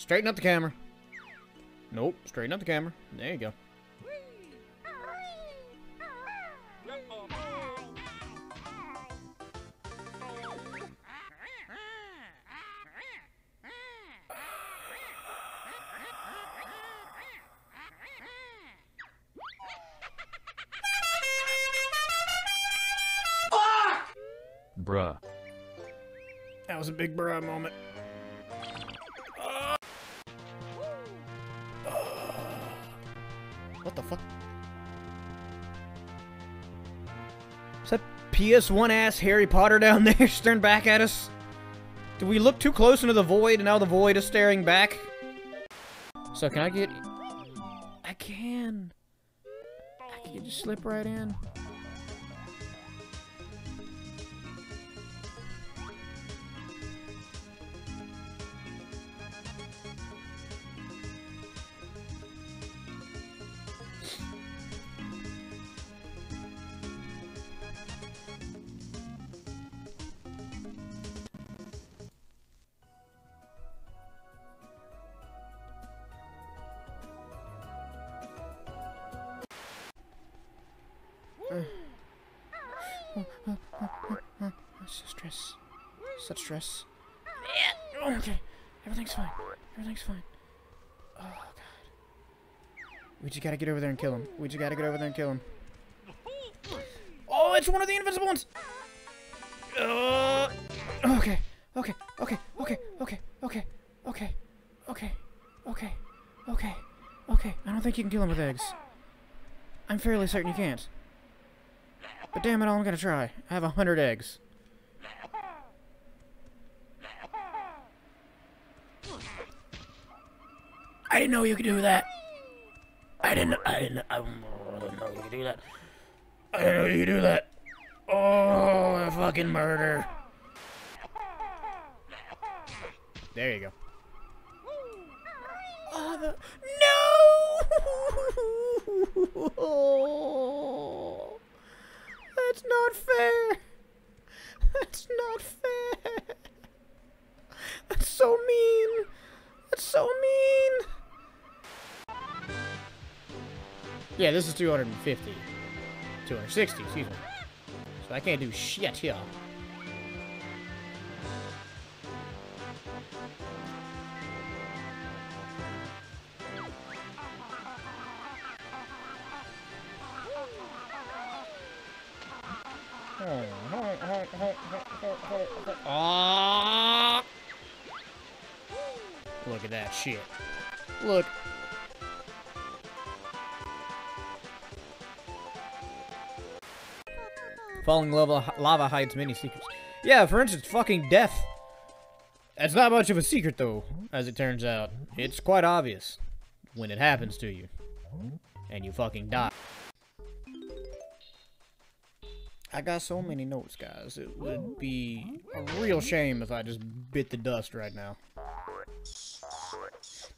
Straighten up the camera. Nope, straighten up the camera. There you go. Bruh. That was a big bruh moment. What the fuck? Is that PS1 ass Harry Potter down there staring back at us? Did we look too close into the void and now the void is staring back? So can I get... I can. I can just slip right in. Such stress. Such stress. Oh, okay. Everything's fine. Everything's fine. Oh, God. We just gotta get over there and kill him. We just gotta get over there and kill him. Oh, it's one of the invisible ones! Uh, okay. Okay. Okay. Okay. Okay. Okay. Okay. Okay. Okay. Okay. Okay. I don't think you can kill him with eggs. I'm fairly certain you can't. But damn it, all, I'm gonna try. I have a hundred eggs. I didn't know you could do that. I didn't. I didn't. I didn't know you could do that. I didn't know you could do that. Oh, fucking murder. There you go. Oh, the no! That's not fair. That's not fair. That's so mean. That's so mean. Yeah, this is 250. 260, excuse me. So I can't do shit here. Ah! Look at that shit. Look. Falling lava, lava hides many secrets. Yeah, for instance, fucking death. That's not much of a secret, though, as it turns out. It's quite obvious when it happens to you. And you fucking die. I got so many notes, guys. It would be a real shame if I just bit the dust right now.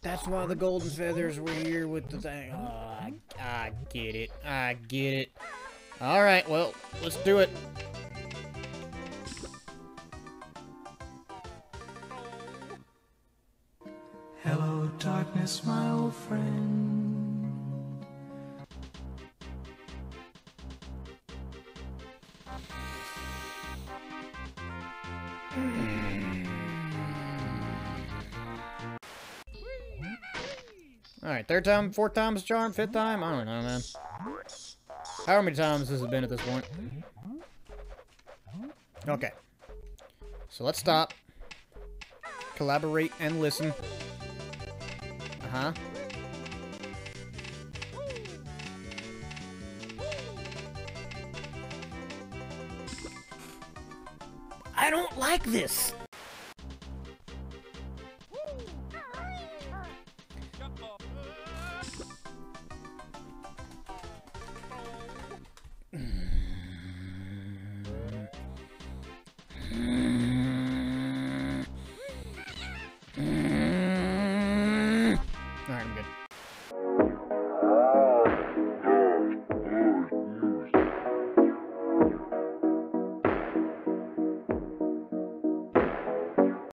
That's why the golden feathers were here with the thing. Oh, I, I get it. I get it. Alright, well, let's do it. Hello, darkness, my old friend. Alright, third time, fourth time's charm, fifth time? I don't know, man. However many times has it been at this point. Okay. So let's stop. Collaborate and listen. Uh-huh. I don't like this.